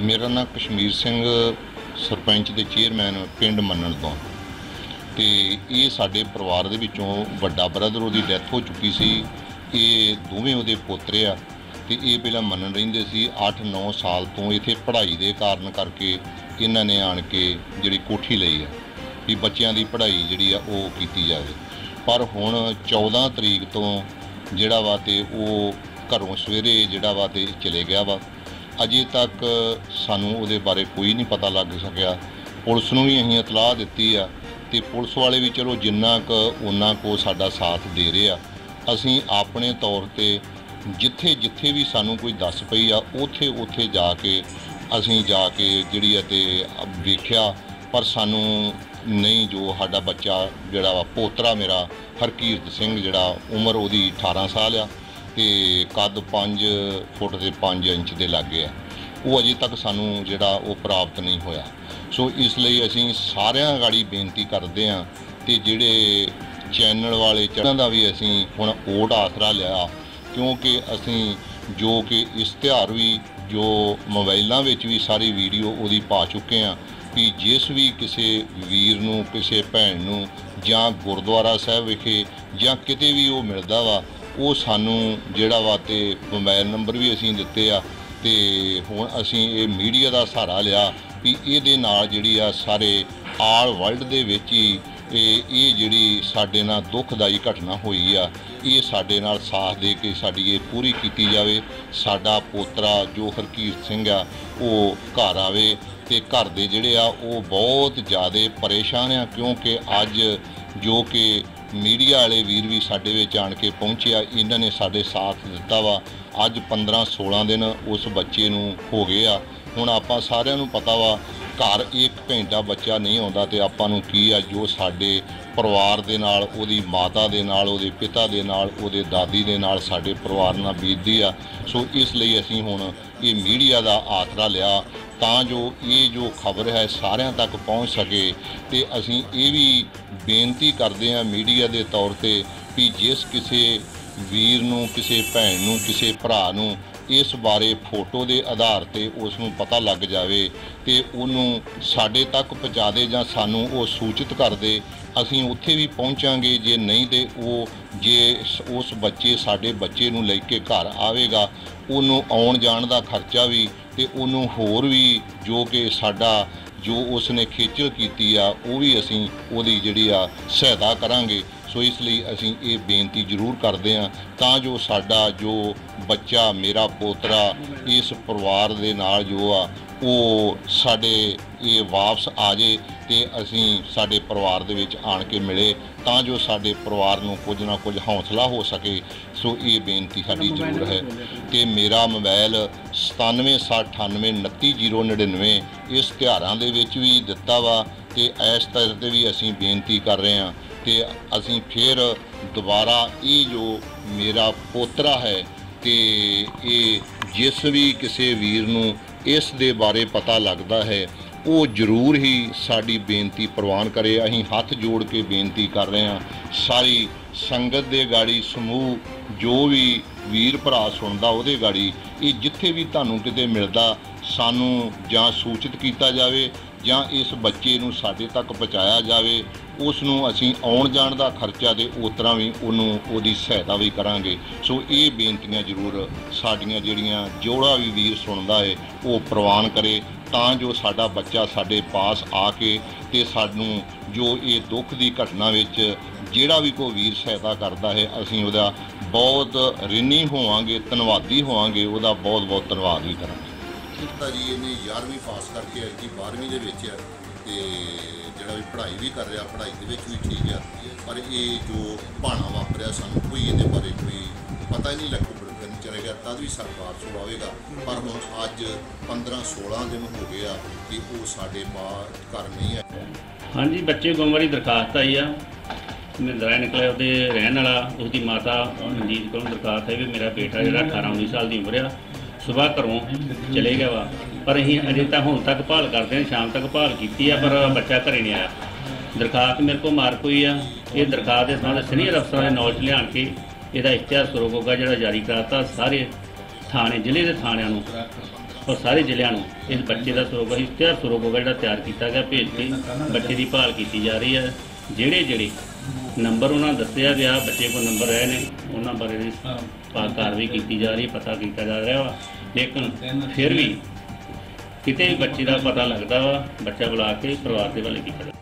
ਮੇਰਾ ਨਾਮ ਕਸ਼ਮੀਰ ਸਿੰਘ ਸਰਪੰਚ ਦੇ ਚੇਅਰਮੈਨ ਪਿੰਡ ਮੰਨਣ ਤੋਂ। ਤੇ ਇਹ ਸਾਡੇ ਪਰਿਵਾਰ ਦੇ ਵਿੱਚੋਂ ਵੱਡਾ ਬ੍ਰਦਰ ਉਹਦੀ ਡੈਥ ਹੋ ਚੁੱਕੀ ਸੀ। ਇਹ ਦੋਵੇਂ ਉਹਦੇ ਪੋਤਰੇ ਆ। ਤੇ ਇਹ ਪਹਿਲਾਂ ਮੰਨਣ ਰਹਿੰਦੇ ਸੀ 8-9 ਸਾਲ ਤੋਂ ਇੱਥੇ ਪੜ੍ਹਾਈ ਦੇ ਕਾਰਨ ਕਰਕੇ ਇਹਨਾਂ ਨੇ ਆਣ ਕੇ ਜਿਹੜੀ ਕੋਠੀ ਲਈ ਆ, ਵੀ ਬੱਚਿਆਂ ਦੀ ਪੜ੍ਹਾਈ ਜਿਹੜੀ ਆ ਉਹ ਕੀਤੀ ਜਾਵੇ। ਪਰ ਹੁਣ 14 ਤਰੀਕ ਤੋਂ ਜਿਹੜਾ ਵਾ ਤੇ ਉਹ ਘਰੋਂ ਸਵੇਰੇ ਜਿਹੜਾ ਵਾ ਤੇ ਚਲੇ ਗਿਆ ਵਾ। ਅਜੇ ਤੱਕ ਸਾਨੂੰ ਉਹਦੇ ਬਾਰੇ ਕੋਈ ਨਹੀਂ ਪਤਾ ਲੱਗ ਸਕਿਆ। ਪੁਲਿਸ ਨੂੰ ਵੀ ਅਸੀਂ ਇਤਲਾਹ ਦਿੱਤੀ ਆ ਤੇ ਪੁਲਿਸ ਵਾਲੇ ਵੀ ਚਲੋ ਜਿੰਨਾ ਕੁ ਉਹਨਾਂ ਕੋ ਸਾਡਾ ਸਾਥ ਦੇ ਰਹੇ ਆ, ਅਸੀਂ ਆਪਣੇ ਤੌਰ ਤੇ ਜਿੱਥੇ ਜਿੱਥੇ ਵੀ ਸਾਨੂੰ ਕੋਈ ਦੱਸ ਪਈ ਆ, ਉਥੇ ਉਥੇ ਜਾ ਕੇ ਅਸੀਂ ਜਾ ਕੇ ਜਿਹੜੀ ਆ ਤੇ ਵੇਖਿਆ, ਪਰ ਸਾਨੂੰ ਨਹੀਂ ਜੋ ਸਾਡਾ ਬੱਚਾ ਜਿਹੜਾ ਵਾ, ਪੋਤਰਾ ਮੇਰਾ ਹਰਕੀਰਤ ਸਿੰਘ ਜਿਹੜਾ, ਉਮਰ ਉਹਦੀ 18 ਸਾਲ ਆ ਤੇ ਕੱਦ 5 ਫੁੱਟ ਦੇ 5 ਇੰਚ ਦੇ ਲਾਗੇ ਆ। ਉਹ ਅਜੇ ਤੱਕ ਸਾਨੂੰ ਜਿਹੜਾ ਉਹ ਪ੍ਰਾਪਤ ਨਹੀਂ ਹੋਇਆ। ਸੋ ਇਸ ਲਈ ਅਸੀਂ ਸਾਰਿਆਂ ਗਾੜੀ ਬੇਨਤੀ ਕਰਦੇ ਹਾਂ ਤੇ ਜਿਹੜੇ ਚੈਨਲ ਵਾਲੇ ਚੜ੍ਹਨ ਦਾ ਵੀ ਅਸੀਂ ਹੁਣ ਓਟ ਆਸਰਾ ਲਿਆ, ਕਿਉਂਕਿ ਅਸੀਂ ਜੋ ਕਿ ਇਸ਼ਤਿਹਾਰ ਵੀ, ਜੋ ਮੋਬਾਈਲਾਂ ਵਿੱਚ ਵੀ ਸਾਰੀ ਵੀਡੀਓ ਉਹਦੀ ਪਾ ਚੁੱਕੇ ਹਾਂ ਵੀ ਜਿਸ ਵੀ ਕਿਸੇ ਵੀਰ ਨੂੰ, ਕਿਸੇ ਭੈਣ ਨੂੰ ਜਾਂ ਗੁਰਦੁਆਰਾ ਸਾਹਿਬ ਵਿਖੇ ਜਾਂ ਕਿਤੇ ਵੀ ਉਹ ਮਿਲਦਾ ਵਾ ਉਹ ਸਾਨੂੰ ਜਿਹੜਾ ਵਾ ਤੇ ਮੋਬਾਈਲ ਨੰਬਰ ਵੀ ਅਸੀਂ ਦਿੱਤੇ ਆ ਤੇ ਹੁਣ ਅਸੀਂ ਇਹ ਮੀਡੀਆ ਦਾ ਸਹਾਰਾ ਲਿਆ ਵੀ ਇਹਦੇ ਨਾਲ ਜਿਹੜੀ ਆ ਸਾਰੇ ਆਲ ਵਰਲਡ ਦੇ ਵਿੱਚ ਹੀ ਇਹ ਇਹ ਜਿਹੜੀ ਸਾਡੇ ਨਾਲ ਦੁਖਦਾਈ ਘਟਨਾ ਹੋਈ ਆ, ਇਹ ਸਾਡੇ ਨਾਲ ਸਾਥ ਦੇ ਕੇ ਸਾਡੀ ਇਹ ਪੂਰੀ ਕੀਤੀ ਜਾਵੇ। ਸਾਡਾ ਪੋਤਰਾ ਜੋ ਹਰਕੀਰਤ ਸਿੰਘ ਆ, ਉਹ ਘਰ ਆਵੇ ਤੇ ਘਰ ਦੇ ਜਿਹੜੇ ਆ, ਉਹ ਬਹੁਤ ਜ਼ਿਆਦਾ ਪਰੇਸ਼ਾਨ ਆ ਕਿਉਂਕਿ ਅੱਜ ਜੋ ਕਿ ਮੀਡੀਆ ਵਾਲੇ ਵੀਰ ਵੀ ਸਾਡੇ ਵਿੱਚ ਆਣ ਕੇ ਪਹੁੰਚਿਆ, ਇਹਨਾਂ ਨੇ ਸਾਡੇ ਸਾਥ ਦਿੱਤਾ ਵਾ। ਅੱਜ 15 16 ਦਿਨ ਉਸ ਬੱਚੇ ਨੂੰ ਹੋ ਗਏ ਆ। ਹੁਣ ਆਪਾਂ ਸਾਰਿਆਂ ਨੂੰ ਪਤਾ ਵਾ, ਘਰ ਇੱਕ ਘੰਟਾ ਬੱਚਾ ਨਹੀਂ ਆਉਂਦਾ ਤੇ ਆਪਾਂ ਨੂੰ ਕੀ ਆ, ਜੋ ਸਾਡੇ ਪਰਿਵਾਰ ਦੇ ਨਾਲ, ਉਹਦੀ ਮਾਤਾ ਦੇ ਨਾਲ, ਉਹਦੇ ਪਿਤਾ ਦੇ ਨਾਲ, ਉਹਦੇ ਦਾਦੀ ਦੇ ਨਾਲ ਸਾਡੇ ਪਰਿਵਾਰ ਨਾਲ ਬੀਤਦੀ ਆ। ਸੋ ਇਸ ਲਈ ਅਸੀਂ ਹੁਣ ਇਹ ਮੀਡੀਆ ਦਾ ਆਸਰਾ ਲਿਆ। ਤਾਂ ਜੋ ਇਹ ਜੋ ਖਬਰ ਹੈ ਸਾਰਿਆਂ ਤੱਕ ਪਹੁੰਚ ਸਕੇ ਤੇ ਅਸੀਂ ਇਹ ਵੀ ਬੇਨਤੀ ਕਰਦੇ ਹਾਂ ਮੀਡੀਆ ਦੇ ਤੌਰ ਤੇ ਵੀ ਜਿਸ ਕਿਸੇ ਵੀਰ ਨੂੰ, ਕਿਸੇ ਭੈਣ ਨੂੰ, ਕਿਸੇ ਭਰਾ ਨੂੰ ਇਸ ਬਾਰੇ ਫੋਟੋ ਦੇ ਆਧਾਰ ਤੇ ਉਸ ਨੂੰ ਪਤਾ ਲੱਗ ਜਾਵੇ ਤੇ ਉਹਨੂੰ ਸਾਡੇ ਤੱਕ ਪਹੁੰਚਾ ਦੇ ਜਾਂ ਸਾਨੂੰ ਉਹ ਸੂਚਿਤ ਕਰ ਦੇ, ਅਸੀਂ ਉੱਥੇ ਵੀ ਪਹੁੰਚਾਂਗੇ। ਜੇ ਨਹੀਂ ਤੇ ਉਹ ਜੇ ਉਸ ਬੱਚੇ, ਸਾਡੇ ਬੱਚੇ ਨੂੰ ਲੈ ਕੇ ਘਰ ਆਵੇਗਾ, ਉਹਨੂੰ ਆਉਣ ਜਾਣ ਦਾ ਖਰਚਾ ਵੀ ਤੇ ਉਹਨੂੰ ਹੋਰ ਵੀ ਜੋ ਕਿ ਸਾਡਾ ਜੋ ਉਸ ਨੇ ਖੇਚਲ ਕੀਤੀ ਆ, ਉਹ ਵੀ ਅਸੀਂ ਉਹਦੀ ਜਿਹੜੀ ਆ ਸਹਾਇਤਾ ਕਰਾਂਗੇ। ਸੋ ਇਸ ਲਈ ਅਸੀਂ ਇਹ ਬੇਨਤੀ ਜ਼ਰੂਰ ਕਰਦੇ ਹਾਂ ਤਾਂ ਜੋ ਸਾਡਾ ਜੋ ਬੱਚਾ, ਮੇਰਾ ਪੋਤਰਾ, ਇਸ ਪਰਿਵਾਰ ਦੇ ਨਾਲ ਜੋ ਆ ਉਹ ਸਾਡੇ ਇਹ ਵਾਪਸ ਆ ਜੇ ਤੇ ਅਸੀਂ ਸਾਡੇ ਪਰਿਵਾਰ ਦੇ ਵਿੱਚ ਆਣ ਕੇ ਮਿਲੇ ਤਾਂ ਜੋ ਸਾਡੇ ਪਰਿਵਾਰ ਨੂੰ ਕੁਝ ਨਾ ਕੁਝ ਹੌਸਲਾ ਹੋ ਸਕੇ। ਸੋ ਇਹ ਬੇਨਤੀ ਸਾਡੀ ਜ਼ਰੂਰ ਹੈ। ਤੇ ਮੇਰਾ ਮੋਬਾਈਲ 9768299099 ਇਸ ਤਿਉਹਾਰਾਂ ਦੇ ਵਿੱਚ ਵੀ ਦਿੱਤਾ ਵਾ ਤੇ ਇਸ ਤਰ੍ਹਾਂ ਤੇ ਵੀ ਅਸੀਂ ਬੇਨਤੀ ਕਰ ਰਹੇ ਹਾਂ ਤੇ ਅਸੀਂ ਫਿਰ ਦੁਬਾਰਾ ਇਹ ਜੋ ਮੇਰਾ ਪੋਤਰਾ ਹੈ ਤੇ ਇਹ ਜਿਸ ਵੀ ਕਿਸੇ ਵੀਰ ਨੂੰ ਇਸ ਦੇ ਬਾਰੇ ਪਤਾ ਲੱਗਦਾ ਹੈ। ਉਹ ਜ਼ਰੂਰ ਹੀ ਸਾਡੀ ਬੇਨਤੀ ਪ੍ਰਵਾਨ ਕਰੇ। ਅਸੀਂ ਹੱਥ ਜੋੜ ਕੇ ਬੇਨਤੀ ਕਰ ਰਹੇ ਹਾਂ। ਸਾਰੀ ਸੰਗਤ ਦੇ ਗਾੜੀ, ਸਮੂਹ, ਜੋ ਵੀ ਵੀਰ ਭਰਾ ਸੁਣਦਾ ਉਹਦੇ ਗਾੜੀ, ਇਹ ਜਿੱਥੇ ਵੀ ਤੁਹਾਨੂੰ ਕਿਤੇ ਮਿਲਦਾ, ਸਾਨੂੰ ਜਾਂ ਸੂਚਿਤ ਕੀਤਾ ਜਾਵੇ ਜਾਂ ਇਸ ਬੱਚੇ ਨੂੰ ਸਾਡੇ ਤੱਕ ਪਹੁੰਚਾਇਆ ਜਾਵੇ, ਉਸ ਨੂੰ ਅਸੀਂ ਆਉਣ ਜਾਣ ਦਾ ਖਰਚਾ ਤੇ ਉਸ ਤਰ੍ਹਾਂ ਵੀ ਉਹਨੂੰ ਉਹਦੀ ਸਹਾਇਤਾ ਵੀ ਕਰਾਂਗੇ। ਸੋ ਇਹ ਬੇਨਤੀਆਂ ਜ਼ਰੂਰ ਸਾਡੀਆਂ ਜਿਹੜੀਆਂ ਜੋੜਾ ਵੀ ਵੀਰ ਸੁਣਦਾ ਹੈ ਉਹ ਪ੍ਰਵਾਨ ਕਰੇ ਤਾਂ ਜੋ ਸਾਡਾ ਬੱਚਾ ਸਾਡੇ ਪਾਸ ਆ ਕੇ ਤੇ ਸਾਨੂੰ ਜੋ ਇਹ ਦੁੱਖ ਦੀ ਘਟਨਾ ਵਿੱਚ ਜਿਹੜਾ ਵੀ ਕੋਈ ਵੀਰ ਸਹਾਇਤਾ ਕਰਦਾ ਹੈ, ਅਸੀਂ ਉਹਦਾ ਬਹੁਤ ਰਿਣੀ ਹੋਵਾਂਗੇ, ਧੰਨਵਾਦੀ ਹੋਵਾਂਗੇ, ਉਹਦਾ ਬਹੁਤ ਬਹੁਤ ਧੰਨਵਾਦ ਵੀ ਕਰਾਂਗੇ। ਕੀਤਾ ਜੀ, ਇਹਨੇ 11ਵੀਂ ਪਾਸ ਕਰਕੇ ਐਤਕੀ 12ਵੀਂ ਦੇ ਵਿੱਚ ਆ। ਤੇ ਜਿਹੜਾ ਵੀ ਪੜ੍ਹਾਈ ਵੀ ਕਰ ਰਿਹਾ, ਪੜ੍ਹਾਈ ਦੇ ਵਿੱਚ ਵੀ ਠੀਕ ਆ। ਪਰ ਇਹ ਜੋ ਭਾਣਾ ਵਾਪਰਿਆ ਸਾਨੂੰ, ਕੋਈ ਇਹਦੇ ਬਾਰੇ ਕੋਈ ਪਤਾ ਹੀ ਨਹੀਂ ਲੱਗੂ ਬਰਗਨ ਚਲੇ ਗਿਆ ਤਦ ਵੀ ਸਰਕਾਰ ਸੋ ਆਵੇਗਾ। ਪਰ ਹੁਣ ਅੱਜ 15 16 ਦਿਨ ਹੋ ਗਏ ਆ ਕਿ ਉਹ ਸਾਡੇ ਬਾਹਰ ਘਰ ਨਹੀਂ ਹੈ ਹਾਂਜੀ, ਬੱਚੇ ਕੋਲ ਵਾਰੀ ਦਰਖਾਸਤ ਆਈ ਆ। ਮਹਿੰਦਰਾ ਨਿਕਲਿਆ, ਉਹਦੇ ਰਹਿਣ ਵਾਲਾ, ਉਸਦੀ ਮਾਤਾ ਮਨਜੀਤ ਕੋਲੋਂ ਦਰਖਾਸਤ ਹੈ ਵੀ ਮੇਰਾ ਬੇਟਾ ਜਿਹੜਾ 18 19 ਸਾਲ ਦੀ ਉਮਰ ਆ ਸਵੇਰ ਘਰੋਂ ਚਲੇ ਗਿਆ ਵਾ। ਪਰ ਅਸੀਂ ਅਜੇ ਤਾਂ ਹੁਣ ਤੱਕ ਭਾਲ ਕਰਦੇ ਹਾਂ, ਸ਼ਾਮ ਤੱਕ ਭਾਲ ਕੀਤੀ ਆ, ਪਰ ਬੱਚਾ ਘਰੇ ਨਹੀਂ ਆਇਆ। ਦਰਖਾਸਤ ਮੇਰੇ ਕੋਲ ਮਾਰਕ ਹੋਈ ਆ। ਇਹ ਦਰਖਾਸਤ ਦੇ ਸੰਬੰਧ ਸੀਨੀਅਰ ਅਫਸਰਾਂ ਦੇ ਨੌਲੇਜ ਲਿਆਣ ਕੇ ਇਹਦਾ ਇਸ਼ਤਿਹਾਰ ਸਰੋਗੋਗਾ ਜਿਹੜਾ ਜਾਰੀ ਕਰਾਤਾ ਸਾਰੇ ਥਾਣੇ, ਜ਼ਿਲ੍ਹੇ ਦੇ ਥਾਣਿਆਂ ਨੂੰ ਔਰ ਸਾਰੇ ਜ਼ਿਲ੍ਹਿਆਂ ਨੂੰ ਇਸ ਬੱਚੇ ਦਾ ਸਰੋਗਾ ਇਸ਼ਤਿਹਾਰ ਸਰੋਗਾ ਜਿਹੜਾ ਤਿਆਰ ਕੀਤਾ ਗਿਆ, ਭੇਜ ਕੇ ਬੱਚੇ ਦੀ ਭਾਲ ਕੀਤੀ ਜਾ ਰਹੀ ਹੈ। ਜਿਹੜੇ ਜਿਹੜੇ ਨੰਬਰ ਉਹਨਾਂ ਦੱਸਿਆ ਗਿਆ ਬੱਚੇ ਕੋਲ ਨੰਬਰ ਰਹੇ ਨੇ ਉਹਨਾਂ ਬਾਰੇ ਵੀ ਪਾ ਕਾਰਵਾਈ ਕੀਤੀ ਜਾ ਰਹੀ ਪਤਾ ਕੀਤਾ ਜਾ ਰਿਹਾ ਵਾ। ਲੇਕਿਨ ਫਿਰ ਵੀ ਕਿਤੇ ਵੀ ਬੱਚੇ ਦਾ ਪਤਾ ਲੱਗਦਾ ਵਾ ਬੱਚਾ ਬੁਲਾ ਕੇ ਪਰਿਵਾਰ ਦੇ ਵੱਲ ਕੀਤਾ ਜਾਂਦਾ